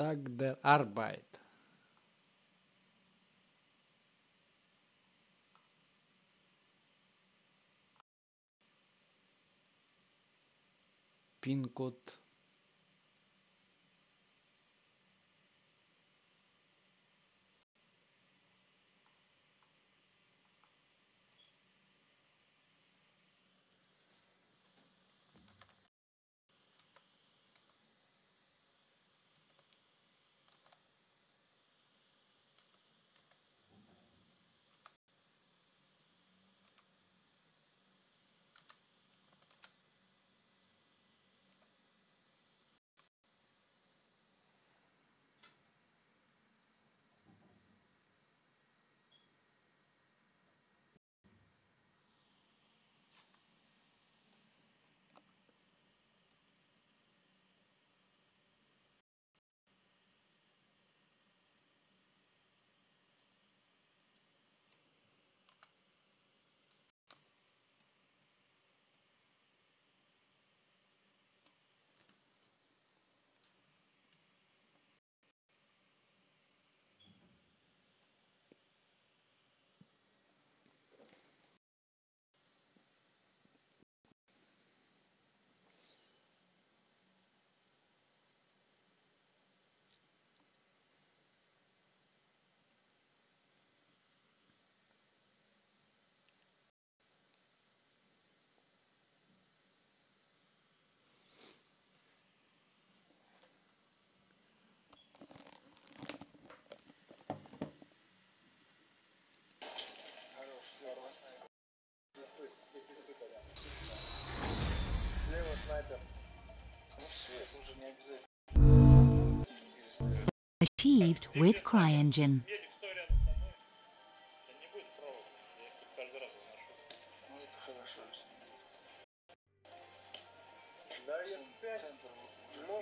Tag der Arbeit. Пин-код. Видно.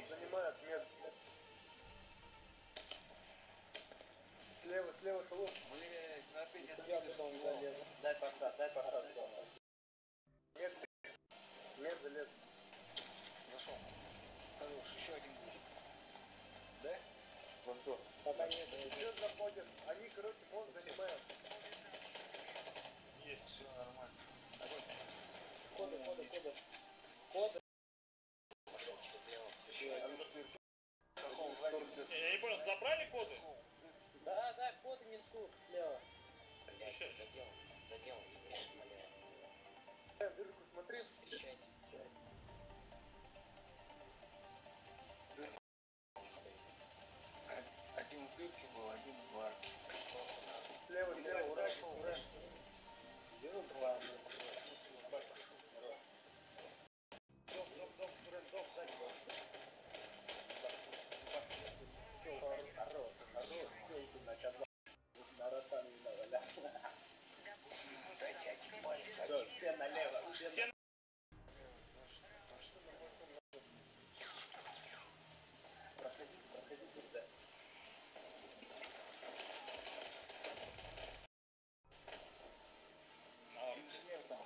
занимает мед. Слева, слева, шелух. Блядь, ну опять Я. Дай порта, дай порта. Еще один будет. Да? Вон то. Пока нет, еще заходят. Они, короче, мост занимают. Есть. Все нормально. Ходы, ходы, ходы. Ходы. Хохол сзади идет. Я, не понял, забрали коды? Да, да, ходы несут слева. Сейчас. Э, Дырку смотри. Один все налево, все Инженер там.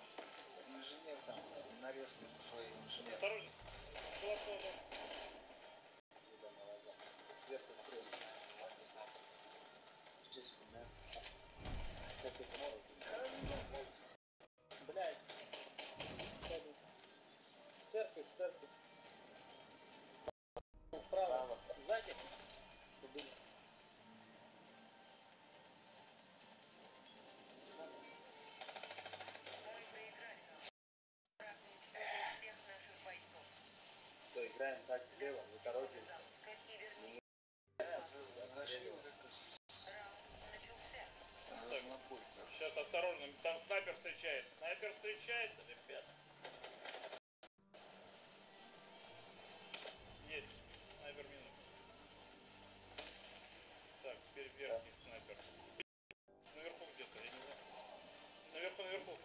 Инженер там. Нарезку своей инженер. Осторожно. Что такое? Сверху стрелы. Играем так это с... Разнобой. Сейчас осторожно, там снайпер встречается. Снайпер встречается, ребят. Есть. Снайпер минус. Так, теперь верхний снайпер. Наверху где-то, я не знаю. Наверху, наверху.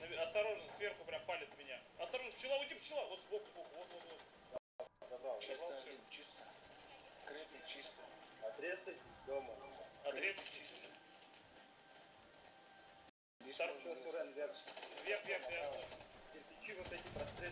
Наве- Осторожно, сверху прям палит меня. Осторожно, пчела, уйди, пчела! Вот сбоку, сбоку, вот, вот, вот. Забрал. Чисто один, чисто. Крепит чисто. Отрезать дома. Отрез. Второй. Всё, Турен, вверх. Вверх, вверх. Кирпичи вот эти простреливать.